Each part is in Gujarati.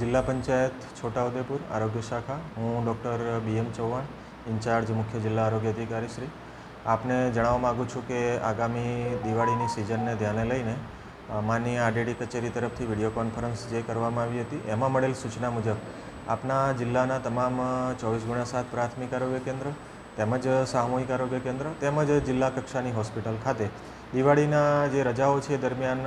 જિલ્લા પંચાયત છોટાઉદેપુર આરોગ્ય શાખા. હું doctor B M Chauhan, in charge મુખ્ય જિલ્લા આરોગ્ય અધિકારી શ્રી. આપને જણાવવા માગું છું કે આગામી દિવાળીની સિઝનને ધ્યાને લઈને માની આરડીડી કચેરી તરફથી વીડિયો કોન્ફરન્સ જે કરવામાં આવી હતી, એમાં મળેલ સૂચના મુજબ, આપના જિલ્લાના તમામ ચોવીસ ગુણ્યા સાત પ્રાથમિક આરોગ્ય કેન્દ્ર, તેમજ સામૂહિક આરોગ્ય કેન્દ્ર, તેમજ જિલ્લા કક્ષાની હોસ્પિટલ ખાતે દિવાળીના જે રજાઓ છે દરમિયાન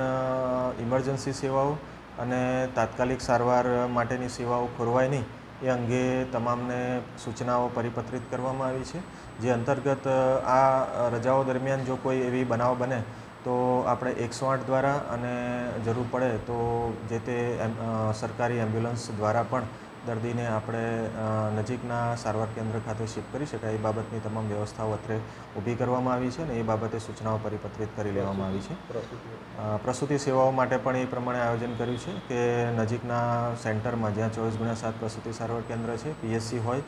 ઇમરજન્સી સેવાઓ અને તાત્કાલિક સારવાર માટેની સેવાઓ ખોરવાય નહીં, એ અંગે તમામને સૂચનાઓ પરિપત્રિત કરવામાં આવી છે. જે અંતર્ગત, આ રજાઓ દરમિયાન જો કોઈ એવી બનાવ બને, તો આપણે એકસો આઠ દ્વારા અને જરૂર પડે તો જે તે સરકારી એમ્બ્યુલન્સ દ્વારા પણ દર્દીને આપણે નજીકના સારવાર કેન્દ્ર ખાતે શિફ્ટ કરી શકાય એ બાબતની તમામ વ્યવસ્થાઓ અત્રે ઊભી કરવામાં આવી છે અને એ બાબતે સૂચનાઓ પરિપત્રિત કરી લેવામાં આવી છે. પ્રસૂતિ સેવાઓ માટે પણ એ પ્રમાણે આયોજન કર્યું છે કે નજીકના સેન્ટરમાં જ્યાં ચોવીસ ગુણ્યા સાત પ્રસૂતિ સારવાર કેન્દ્ર છે, પીએસસી હોય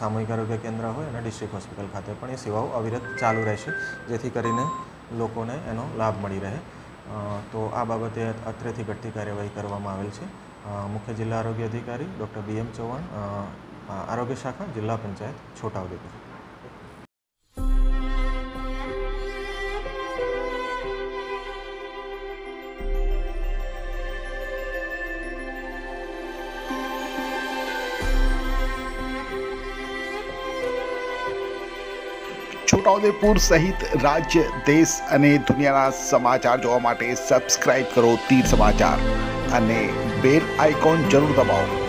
સામૂહિક આરોગ્ય કેન્દ્ર હોય અને ડિસ્ટ્રિક્ટ હોસ્પિટલ ખાતે પણ એ સેવાઓ અવિરત ચાલુ રહેશે, જેથી કરીને લોકોને એનો લાભ મળી રહે. તો આ બાબતે અત્રેથી ઘટતી કાર્યવાહી કરવામાં આવેલ છે. મુખ્ય જિલ્લા આરોગ્ય અધિકારી ડૉક્ટર બી એમ ચૌહાણ આરોગ્ય શાખા જિલ્લા પંચાયત છોટાઉદેપુર છોટાઉદેપુર સહિત રાજ્ય, દેશ અને દુનિયાના સમાચાર જોવા માટે સબસ્ક્રાઇબ કરો તીર સમાચાર અને બેલ આઇકોન જરૂર દબાવો.